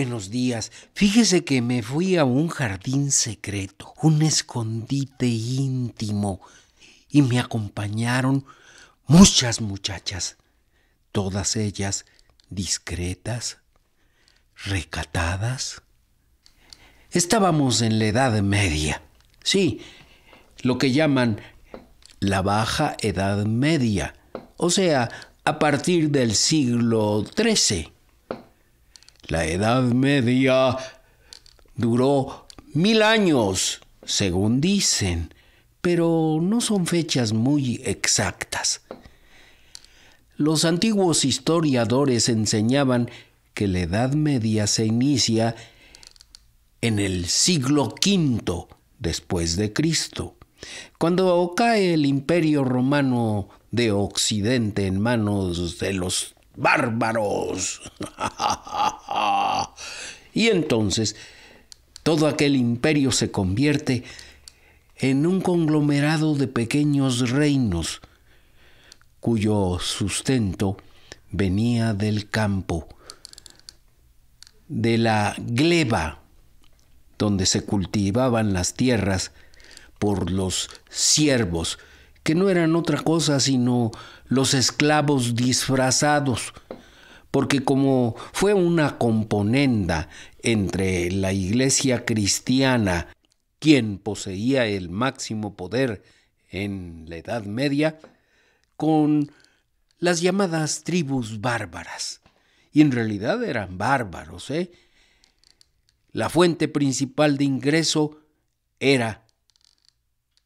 buenos días. Fíjese que me fui a un jardín secreto, un escondite íntimo, y me acompañaron muchas muchachas, todas ellas discretas, recatadas. Estábamos en la Edad Media, sí, lo que llaman la Baja Edad Media, o sea, a partir del siglo XIII. La Edad Media duró mil años, según dicen, pero no son fechas muy exactas. Los antiguos historiadores enseñaban que la Edad Media se inicia en el siglo V después de Cristo, cuando cae el imperio romano de Occidente en manos de los bárbaros. y entonces todo aquel imperio se convierte en un conglomerado de pequeños reinos cuyo sustento venía del campo, de la gleba, donde se cultivaban las tierras por los siervos, que no eran otra cosa sino los esclavos disfrazados, porque como fue una componenda entre la iglesia cristiana, quien poseía el máximo poder en la Edad Media, con las llamadas tribus bárbaras. Y en realidad eran bárbaros, ¿eh? La fuente principal de ingreso era,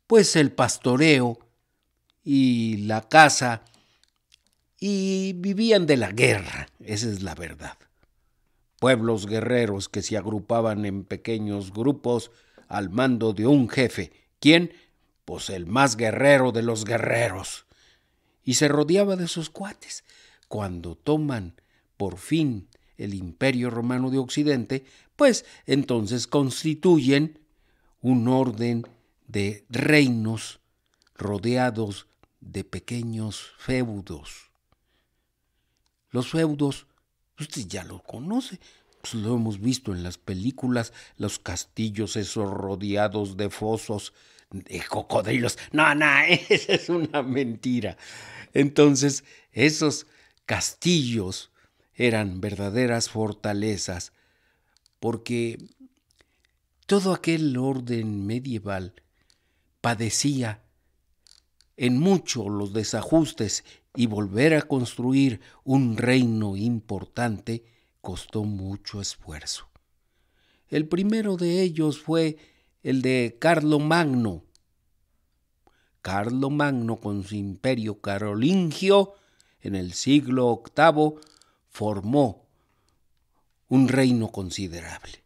pues, el pastoreo y la caza, y vivían de la guerra, esa es la verdad. Pueblos guerreros que se agrupaban en pequeños grupos al mando de un jefe. ¿Quién? Pues el más guerrero de los guerreros y se rodeaba de sus cuates. Cuando toman por fin el imperio romano de Occidente, pues entonces constituyen un orden de reinos rodeados de pequeños feudos. Los feudos, usted ya lo conoce, pues lo hemos visto en las películas, los castillos esos rodeados de fosos, de cocodrilos. No, no, esa es una mentira. Entonces, esos castillos eran verdaderas fortalezas, porque todo aquel orden medieval padecía en mucho los desajustes y volver a construir un reino importante costó mucho esfuerzo. El primero de ellos fue el de Carlo Magno, Carlo Magno con su imperio carolingio en el siglo VIII formó un reino considerable.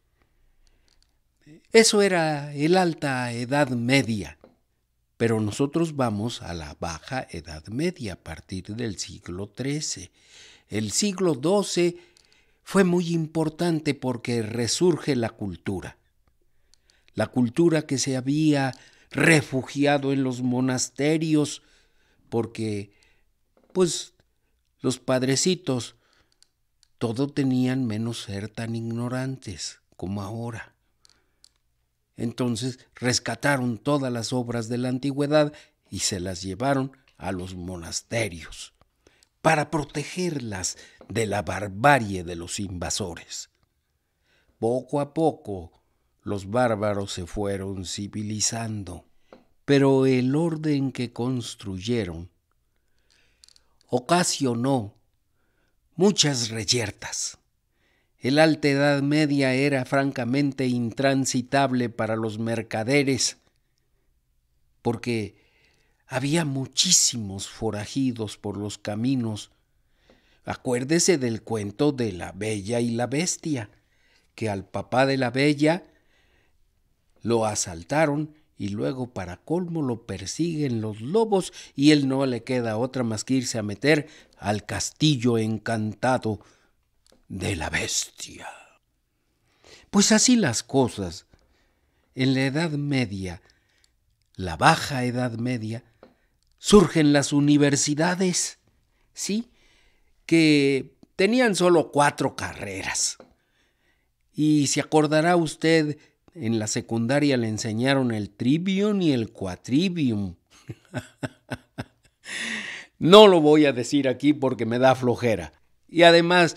Eso era el alta edad media, pero nosotros vamos a la baja edad media a partir del siglo XIII. El siglo XII fue muy importante porque resurge la cultura. La cultura que se había refugiado en los monasterios, porque, pues, los padrecitos todo tenían menos ser tan ignorantes como ahora. Entonces rescataron todas las obras de la antigüedad y se las llevaron a los monasterios para protegerlas de la barbarie de los invasores. Poco a poco los bárbaros se fueron civilizando, pero el orden que construyeron ocasionó muchas reyertas. El alta edad media era francamente intransitable para los mercaderes, porque había muchísimos forajidos por los caminos. Acuérdese del cuento de la bella y la bestia, que al papá de la bella lo asaltaron y luego para colmo lo persiguen los lobos y él no le queda otra más que irse a meter al castillo encantado de la bestia. Pues así las cosas. En la Edad Media, la Baja Edad Media, surgen las universidades, ¿sí? Que tenían solo cuatro carreras. Y se acordará usted, en la secundaria le enseñaron el trivium y el quatrivium. no lo voy a decir aquí porque me da flojera. Y además,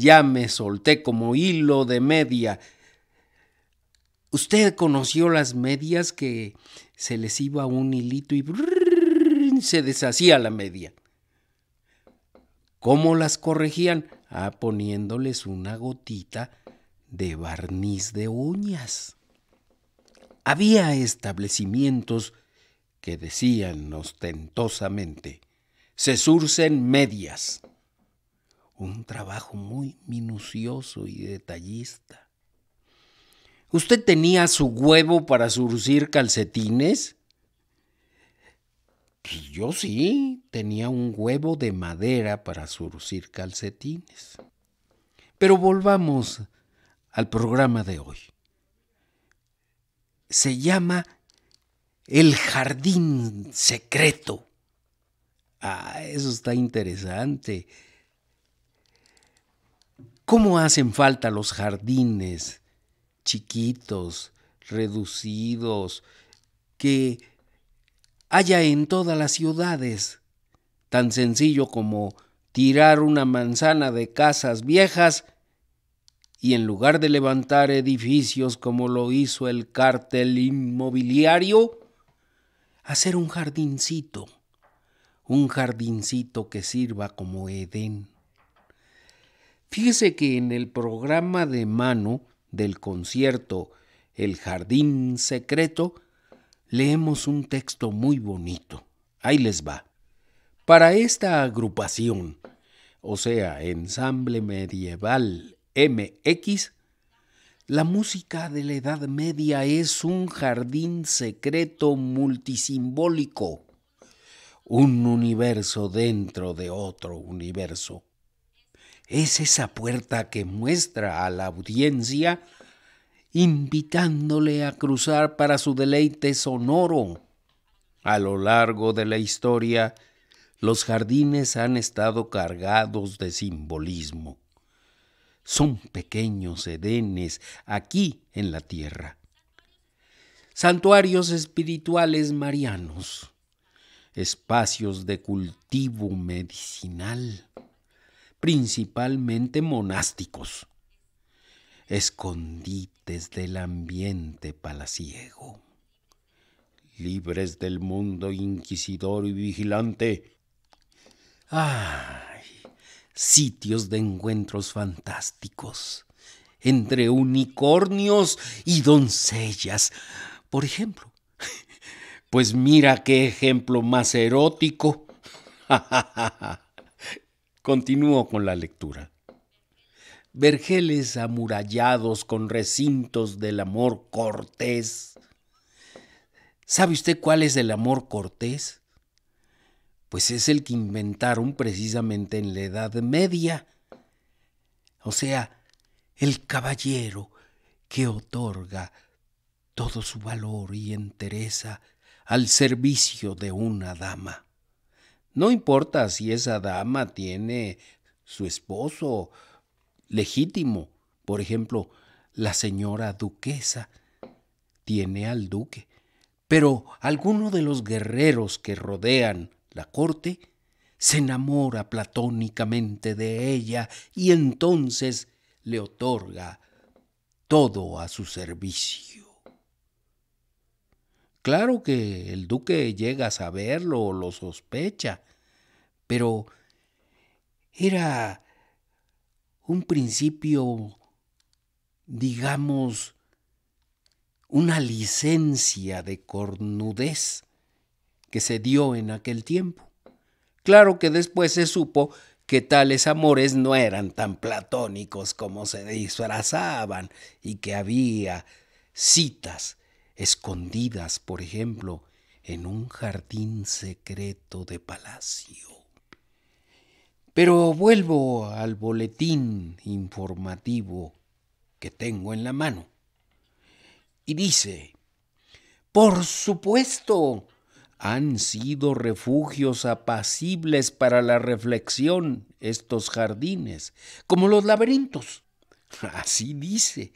ya me solté como hilo de media. ¿Usted conoció las medias que se les iba un hilito y se deshacía la media? ¿Cómo las corregían? Ah, poniéndoles una gotita de barniz de uñas. Había establecimientos que decían ostentosamente, se surcen medias. Un trabajo muy minucioso y detallista. ¿Usted tenía su huevo para surcir calcetines? Pues yo sí, tenía un huevo de madera para surcir calcetines. Pero volvamos al programa de hoy. Se llama El Jardín Secreto. Ah, eso está interesante. ¿Cómo hacen falta los jardines chiquitos, reducidos, que haya en todas las ciudades? Tan sencillo como tirar una manzana de casas viejas y en lugar de levantar edificios como lo hizo el cártel inmobiliario, hacer un jardincito, un jardincito que sirva como Edén. Fíjese que en el programa de mano del concierto El Jardín Secreto leemos un texto muy bonito. Ahí les va. Para esta agrupación, o sea, ensamble medieval MX, la música de la Edad Media es un jardín secreto multisimbólico, un universo dentro de otro universo. Es esa puerta que muestra a la audiencia invitándole a cruzar para su deleite sonoro. A lo largo de la historia, los jardines han estado cargados de simbolismo son pequeños edenes aquí en la tierra. Santuarios espirituales marianos, espacios de cultivo medicinal, principalmente monásticos, escondites del ambiente palaciego, libres del mundo inquisidor y vigilante. Ah, sitios de encuentros fantásticos entre unicornios y doncellas, por ejemplo. Pues mira qué ejemplo más erótico. Continúo con la lectura. Vergeles amurallados con recintos del amor cortés. ¿Sabe usted cuál es el amor cortés? pues es el que inventaron precisamente en la Edad Media. O sea, el caballero que otorga todo su valor y entereza al servicio de una dama. No importa si esa dama tiene su esposo legítimo, por ejemplo, la señora duquesa tiene al duque, pero alguno de los guerreros que rodean la corte, se enamora platónicamente de ella y entonces le otorga todo a su servicio. Claro que el duque llega a saberlo o lo sospecha, pero era un principio, digamos, una licencia de cornudez que se dio en aquel tiempo. Claro que después se supo que tales amores no eran tan platónicos como se disfrazaban y que había citas escondidas, por ejemplo, en un jardín secreto de palacio. Pero vuelvo al boletín informativo que tengo en la mano. Y dice, por supuesto, han sido refugios apacibles para la reflexión estos jardines, como los laberintos. Así dice.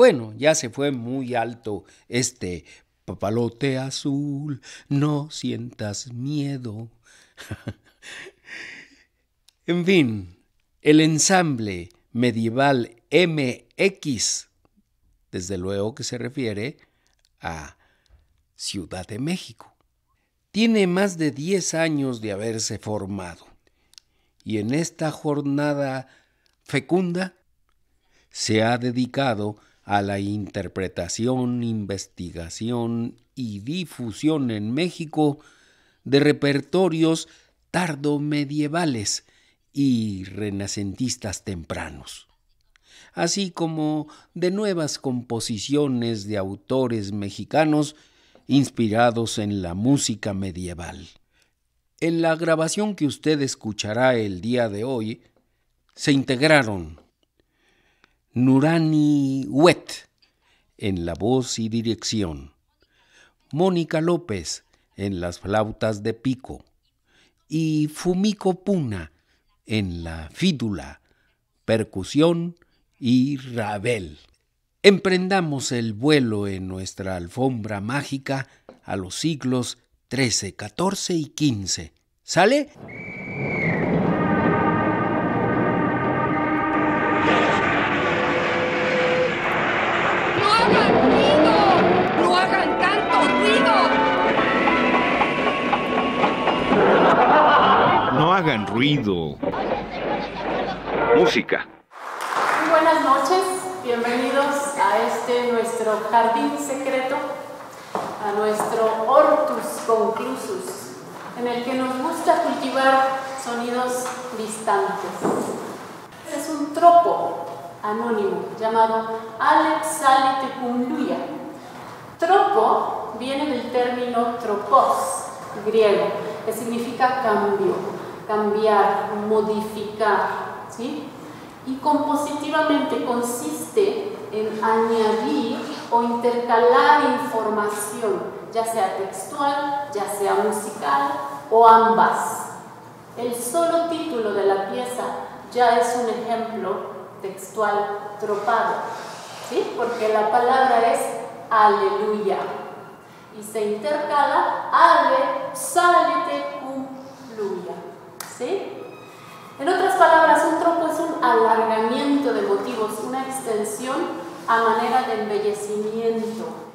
Bueno, ya se fue muy alto este papalote azul, no sientas miedo. en fin, el ensamble medieval MX, desde luego que se refiere a Ciudad de México. Tiene más de 10 años de haberse formado y en esta jornada fecunda se ha dedicado a la interpretación, investigación y difusión en México de repertorios tardomedievales y renacentistas tempranos, así como de nuevas composiciones de autores mexicanos inspirados en la música medieval. En la grabación que usted escuchará el día de hoy, se integraron Nurani Wet en la voz y dirección, Mónica López en las flautas de pico y Fumiko Puna en la fídula, percusión y rabel. Emprendamos el vuelo en nuestra alfombra mágica a los siglos XIII, XIV y XV. ¿Sale? Ruido. Música. Muy buenas noches, bienvenidos a este nuestro jardín secreto, a nuestro Hortus Conclusus, en el que nos gusta cultivar sonidos distantes. Es un tropo anónimo llamado Alex Salite Cumluya. Tropo viene del término tropos, griego, que significa cambio, cambiar, modificar, ¿sí? y compositivamente consiste en añadir o intercalar información, ya sea textual, ya sea musical o ambas. El solo título de la pieza ya es un ejemplo textual tropado, ¿sí? porque la palabra es aleluya y se intercala ale, salite, cum. En otras palabras, un tropo es un alargamiento de motivos, una extensión a manera de embellecimiento.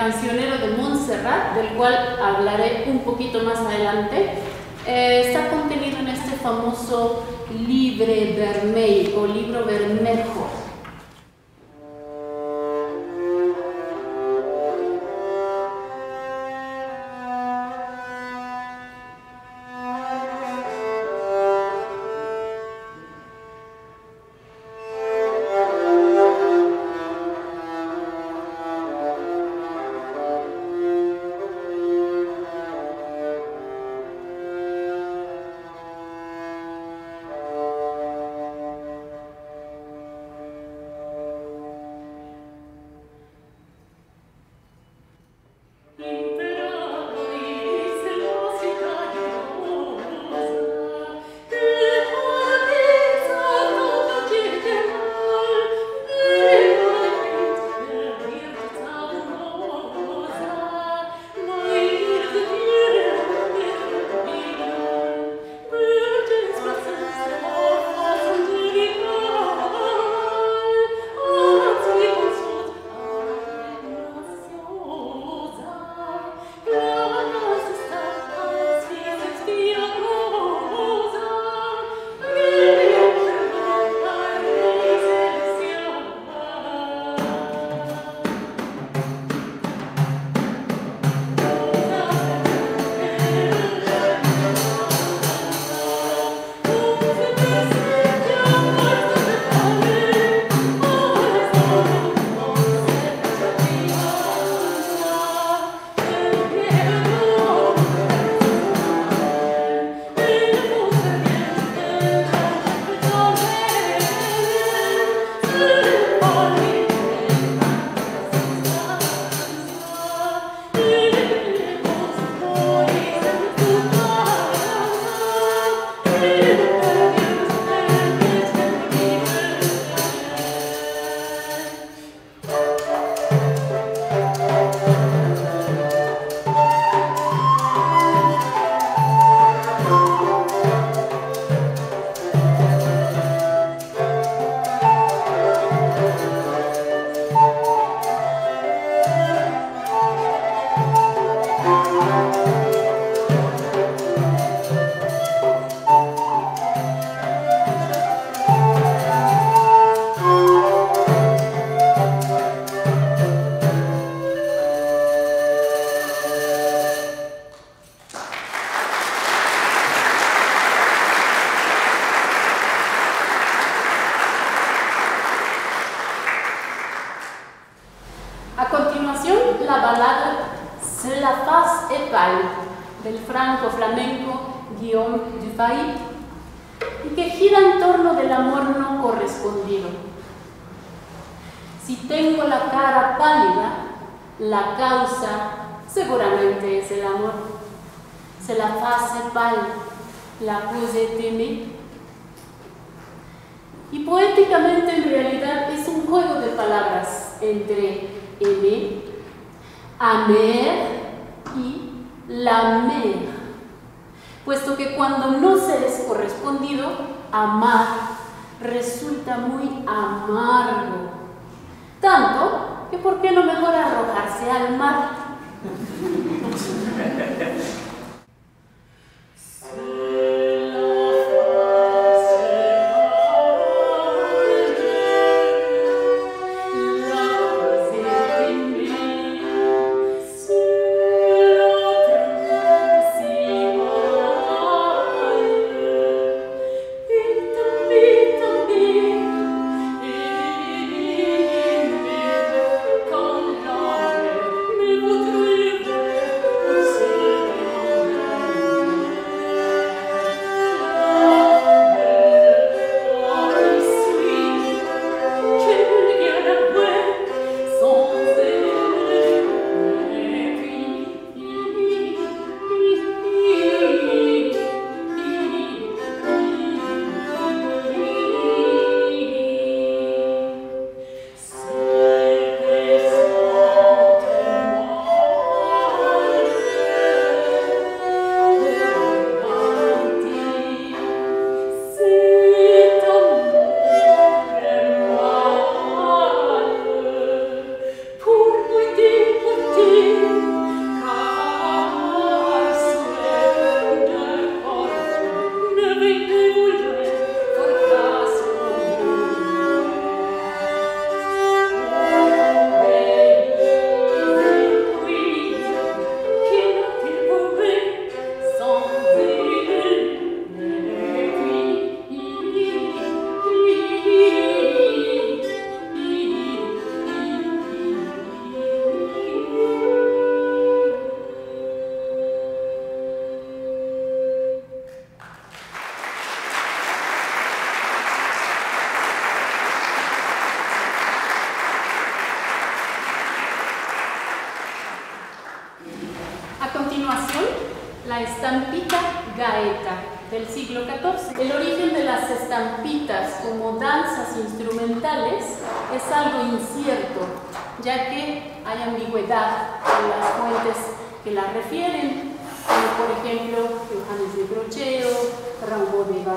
Cancionero de Montserrat, del cual hablaré un poquito más adelante. eh, está contenido en este famoso Libre Vermell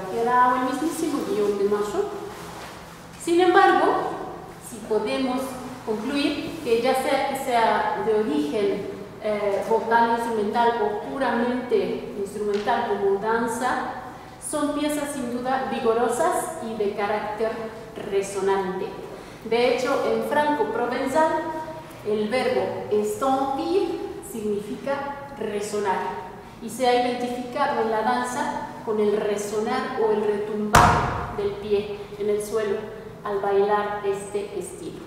O el mismísimo Guillaume de Macho. Sin embargo, si podemos concluir que ya sea que sea de origen eh, vocal instrumental o puramente instrumental como danza, son piezas sin duda vigorosas y de carácter resonante. De hecho, en franco-provenzal, el verbo estampir significa resonar y se ha identificado en la danza con el resonar o el retumbar del pie en el suelo al bailar este estilo.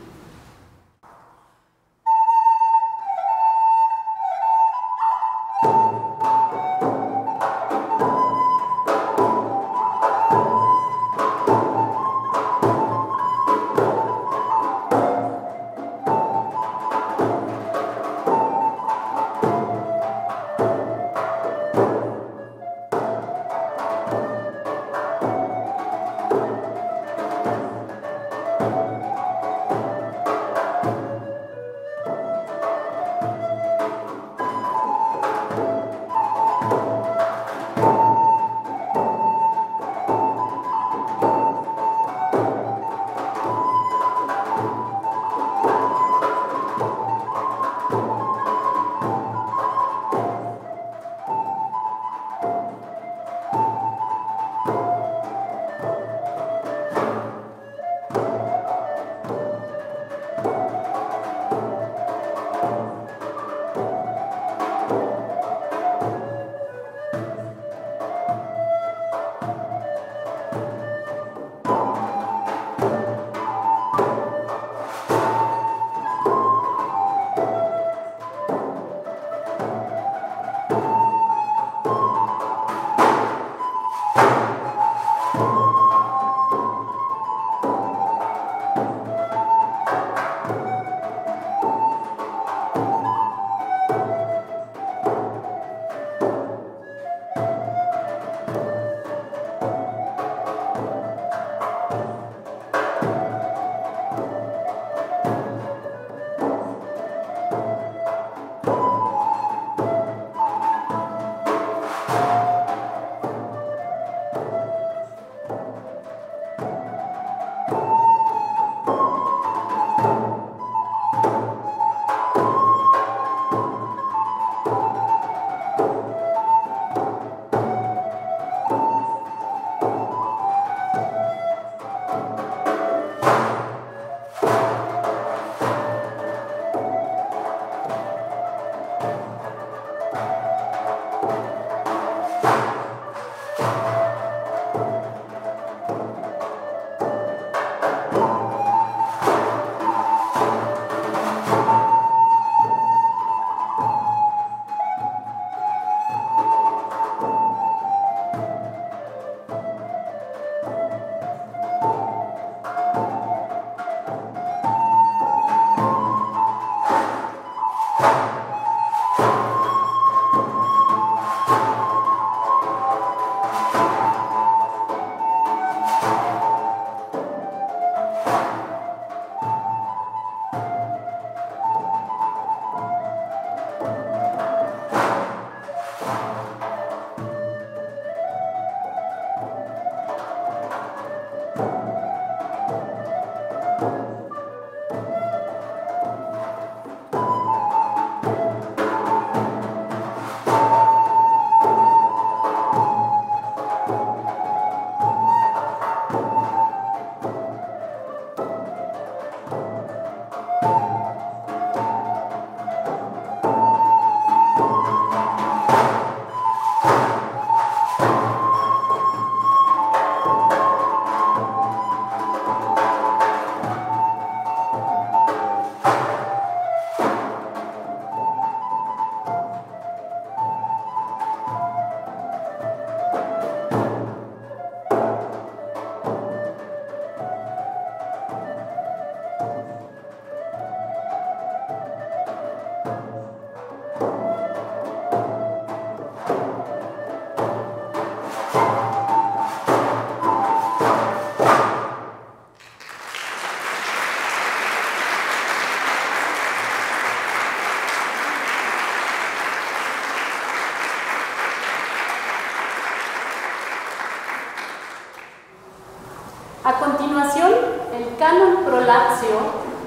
Canon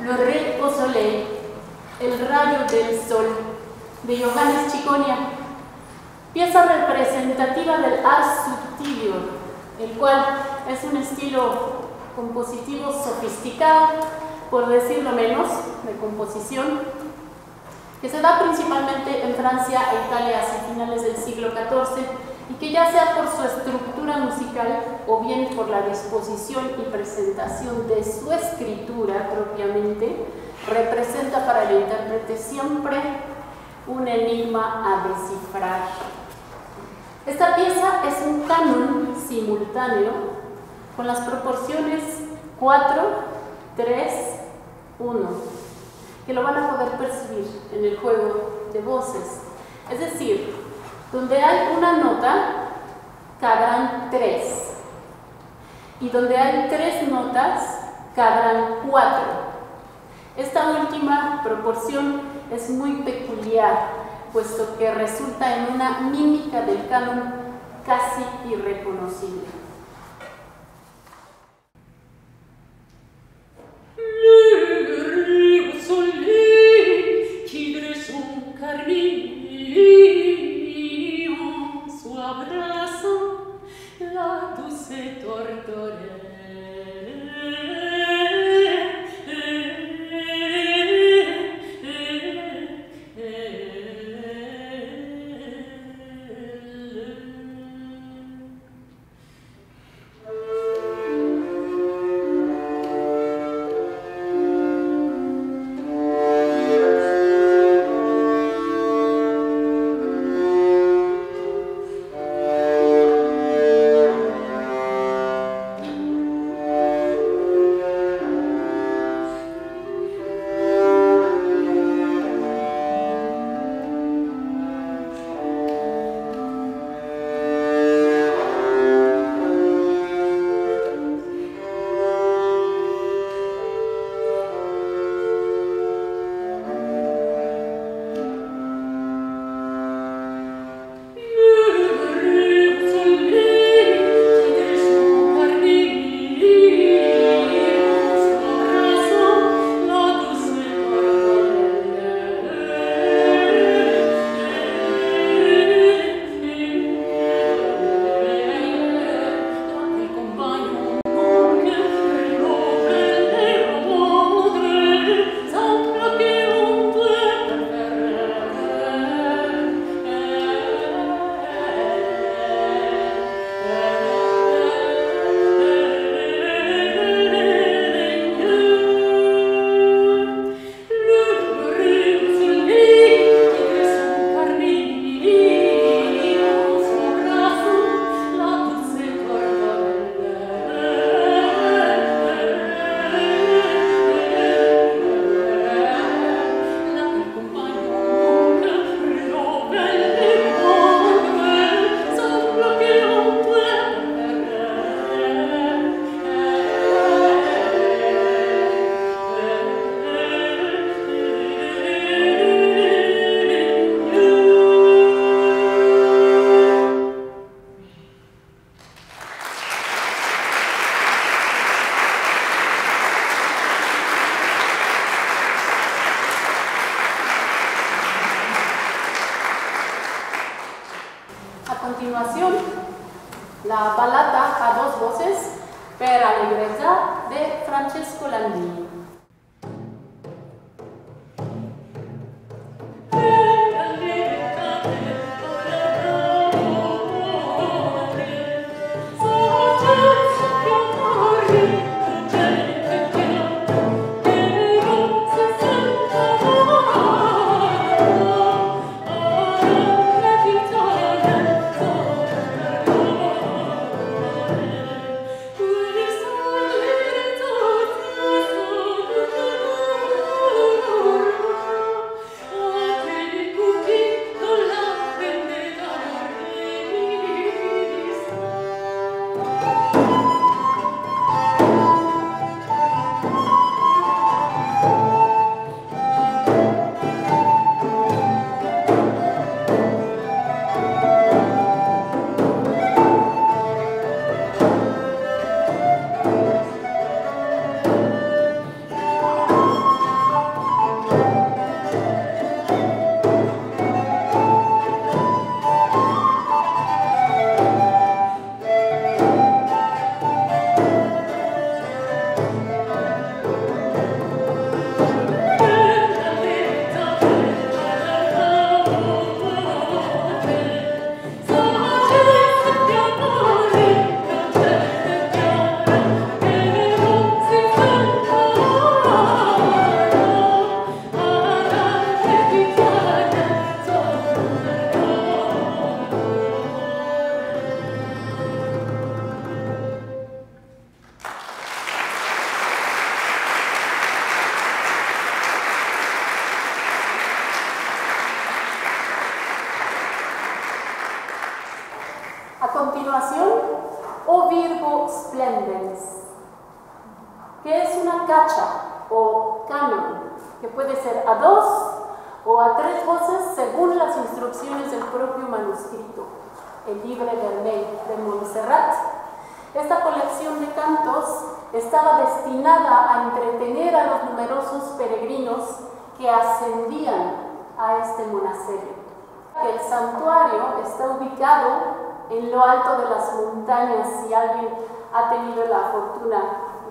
Le Rey au Soleil, El rayo del sol, de Johannes Chiconia, pieza representativa del Ars Subtilio, el cual es un estilo compositivo sofisticado, por decirlo menos, de composición, que se da principalmente en Francia e Italia hacia finales del siglo XIV y que ya sea por su estructura musical o bien por la disposición y presentación de su escritura propiamente, representa para el intérprete siempre un enigma a descifrar. Esta pieza es un canon simultáneo con las proporciones 4, 3, 1, que lo van a poder percibir en el juego de voces. Es decir, donde hay una nota, cabrán tres. Y donde hay tres notas, cabrán cuatro. Esta última proporción es muy peculiar, puesto que resulta en una mímica del canon casi irreconocible.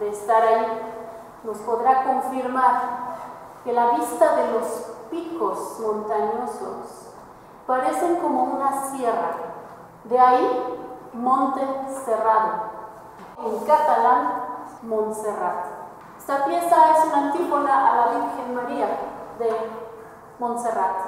Estar ahí, nos podrá confirmar que la vista de los picos montañosos parecen como una sierra. De ahí, monte cerrado. En catalán, Montserrat. Esta pieza es una antífona a la Virgen María de Montserrat.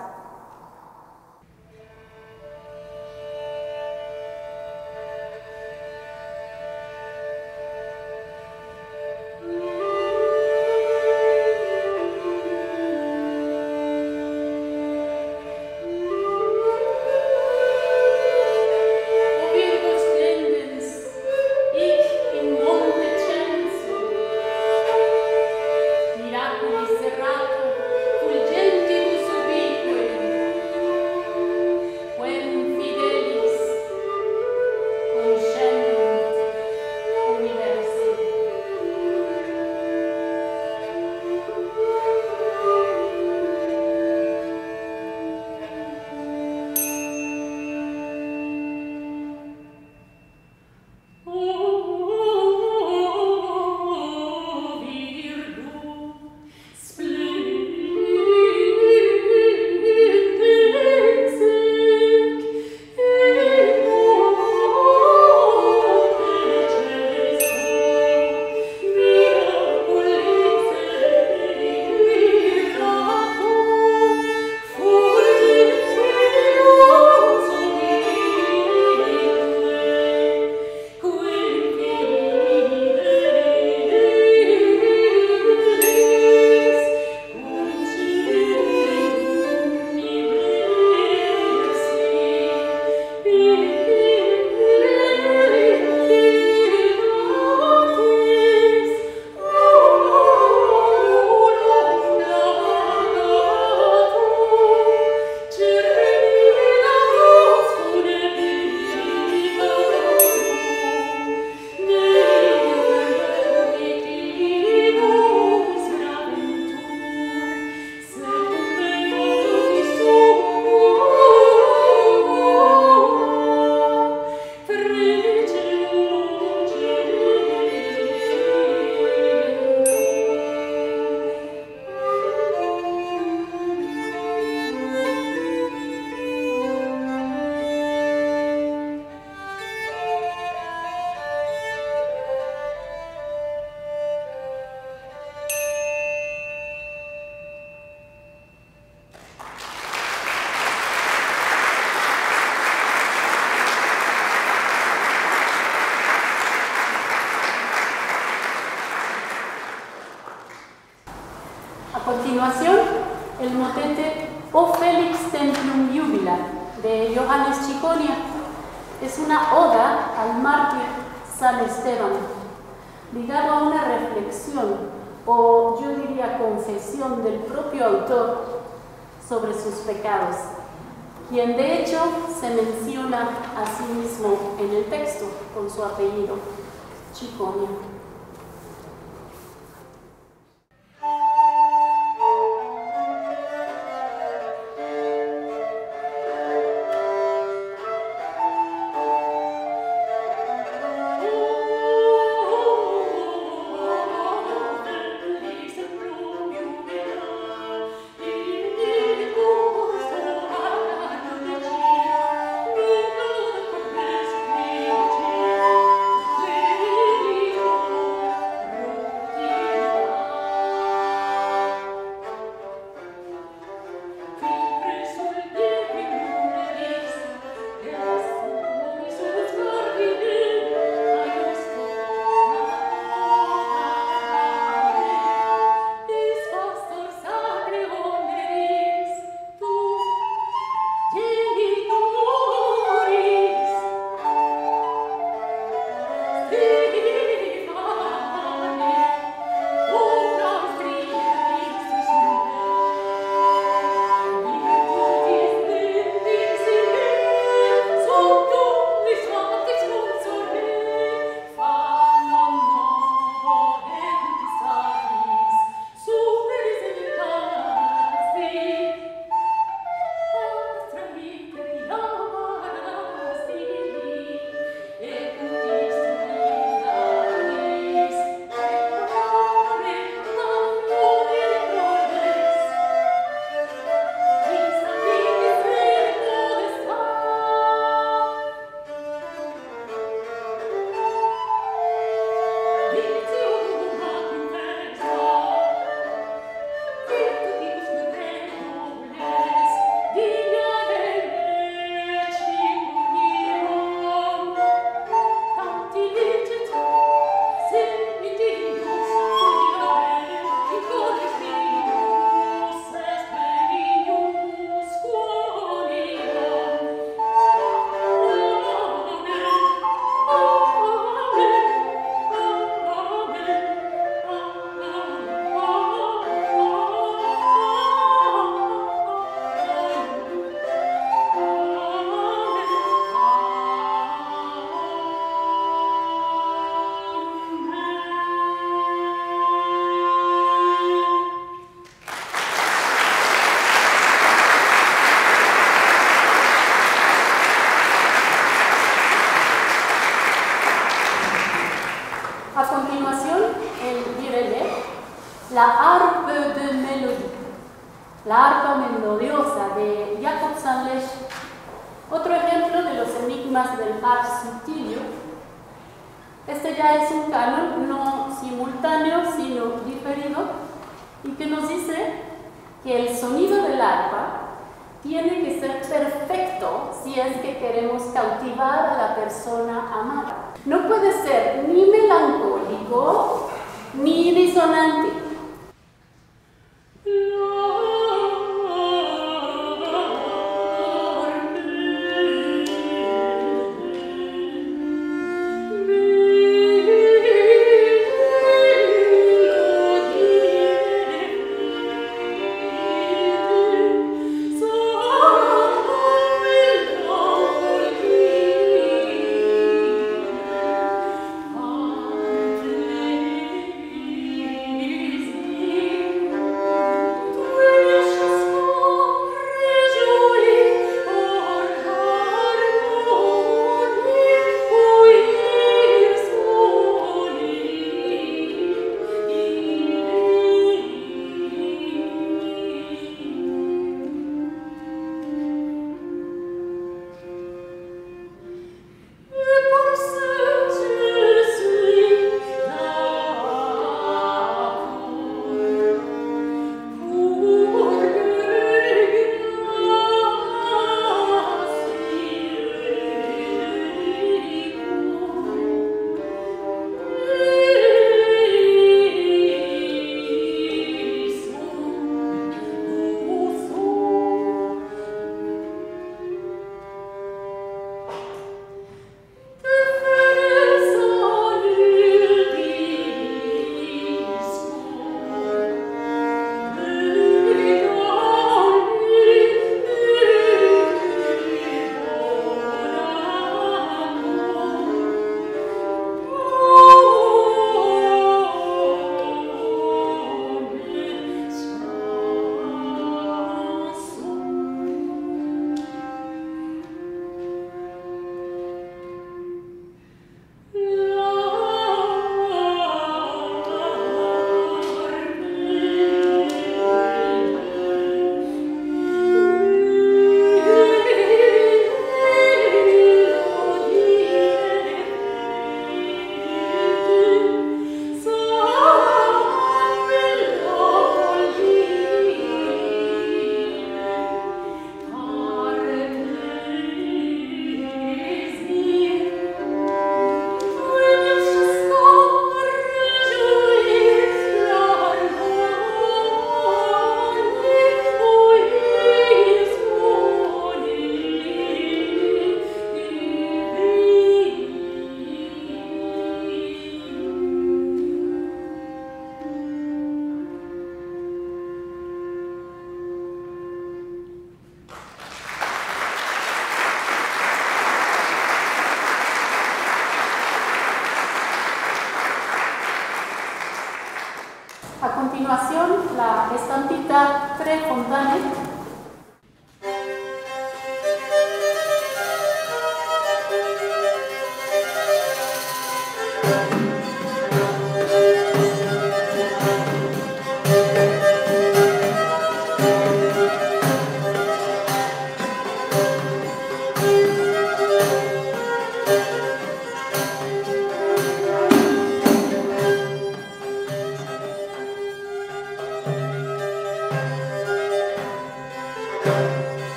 estampita Fred Fontana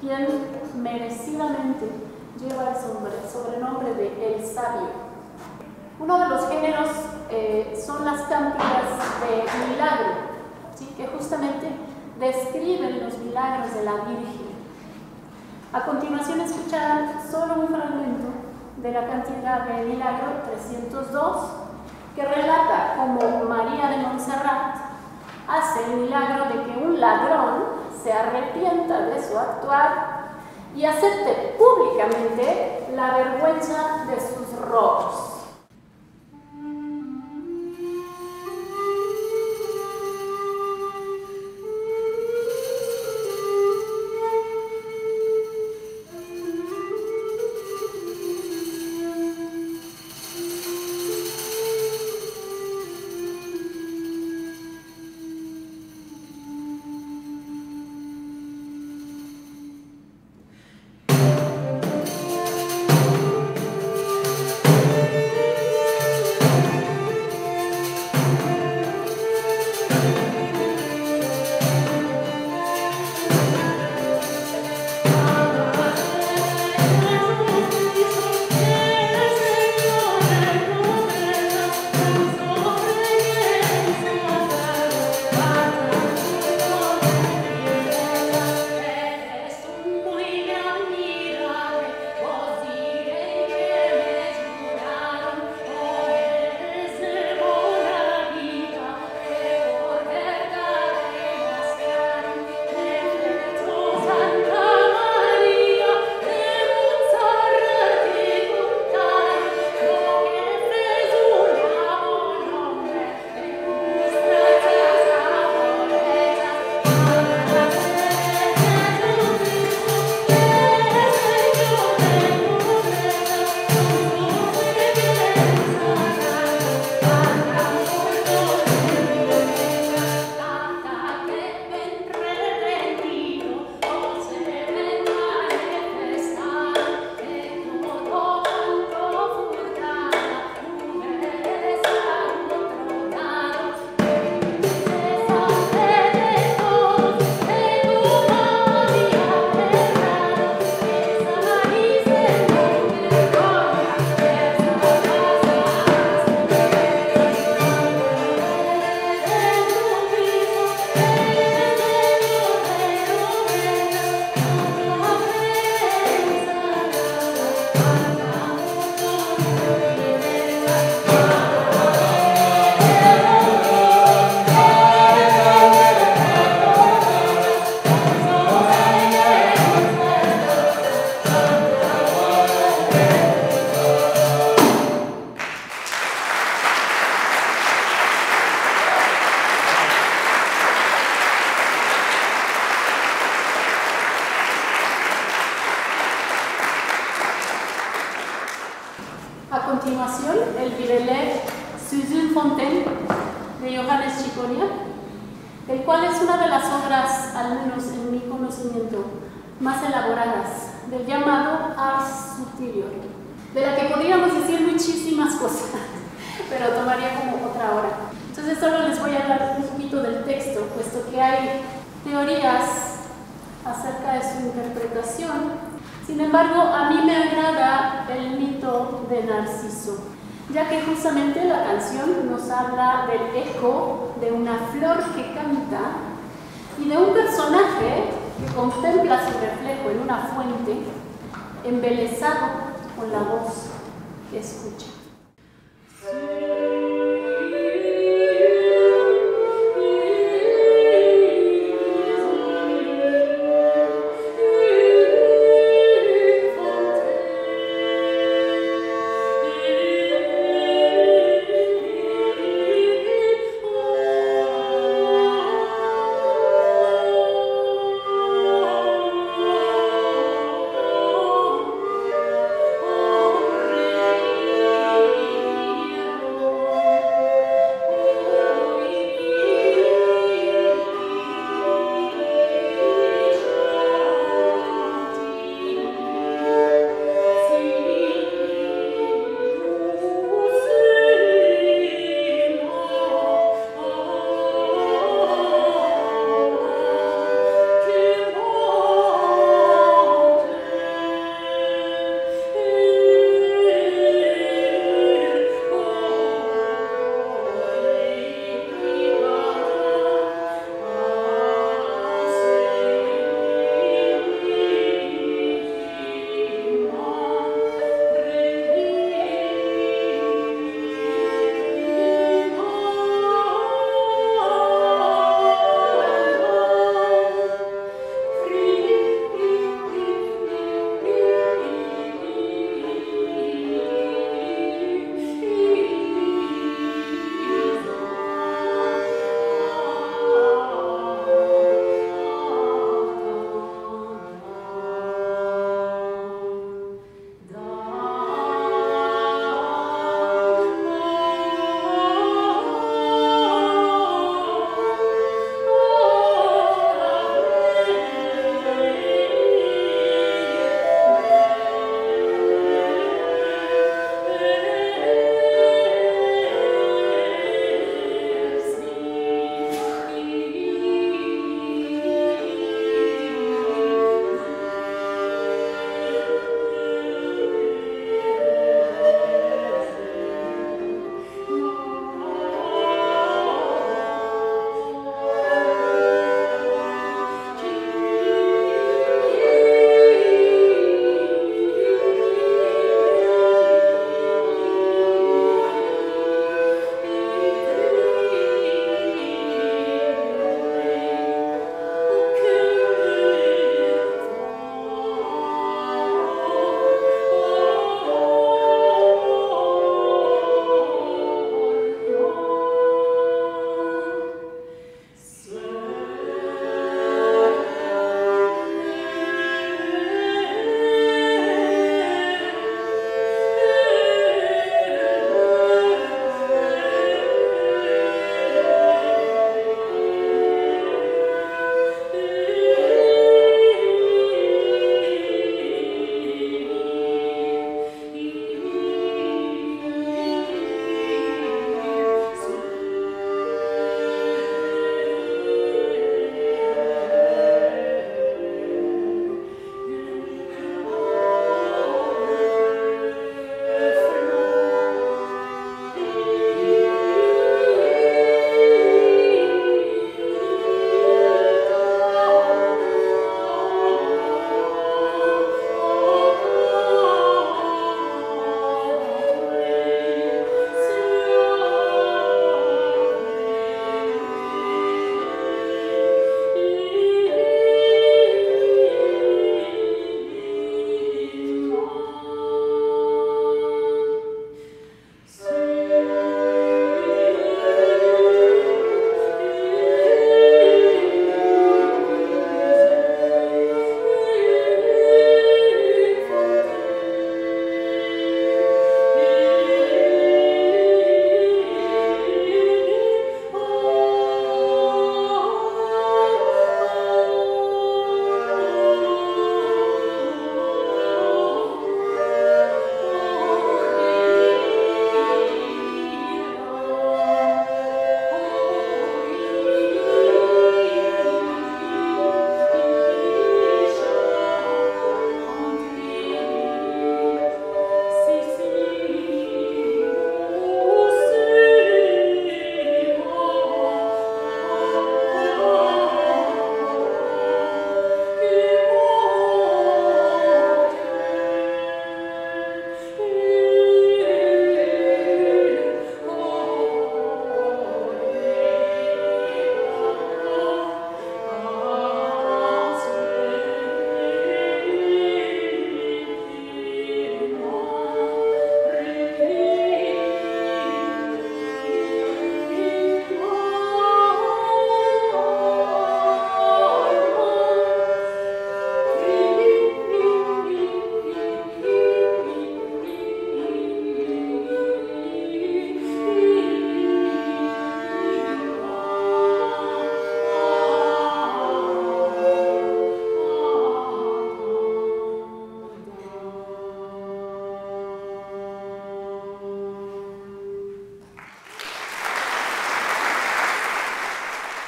quien merecidamente lleva el sobre- sobrenombre de El Sabio. Uno de los géneros eh, son las cánticas de milagro, ¿sí? que justamente describen los milagros de la Virgen. A continuación escucharán solo un fragmento de la cántica de milagro 302, que relata cómo María de Montserrat hace el milagro de que un ladrón se arrepienta de su actuar y acepte públicamente la vergüenza de sus robos. ya que justamente la canción nos habla del eco de una flor que canta y de un personaje que contempla su reflejo en una fuente, embelesado con la voz que escucha.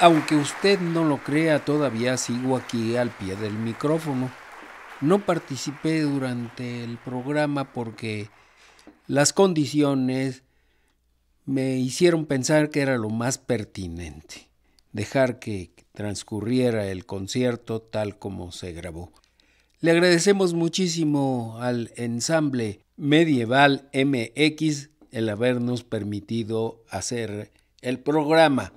Aunque usted no lo crea, todavía sigo aquí al pie del micrófono. No participé durante el programa porque las condiciones me hicieron pensar que era lo más pertinente, dejar que transcurriera el concierto tal como se grabó. Le agradecemos muchísimo al ensamble Medieval MX el habernos permitido hacer el programa.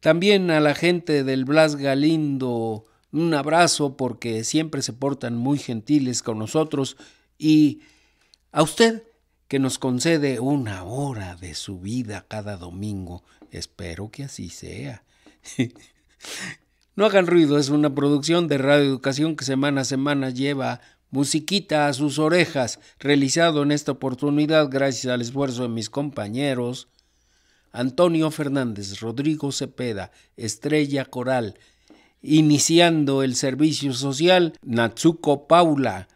También a la gente del Blas Galindo un abrazo porque siempre se portan muy gentiles con nosotros y a usted que nos concede una hora de su vida cada domingo. Espero que así sea. no hagan ruido, es una producción de Radio Educación que semana a semana lleva musiquita a sus orejas, realizado en esta oportunidad gracias al esfuerzo de mis compañeros Antonio Fernández, Rodrigo Cepeda, Estrella Coral, iniciando el servicio social Natsuko Paula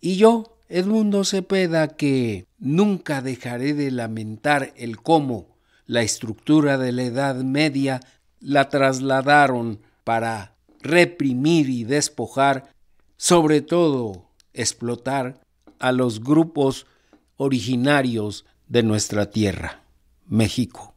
y yo, Edmundo Cepeda, que nunca dejaré de lamentar el cómo la estructura de la Edad Media la trasladaron para reprimir y despojar, sobre todo explotar a los grupos originarios de nuestra tierra, México.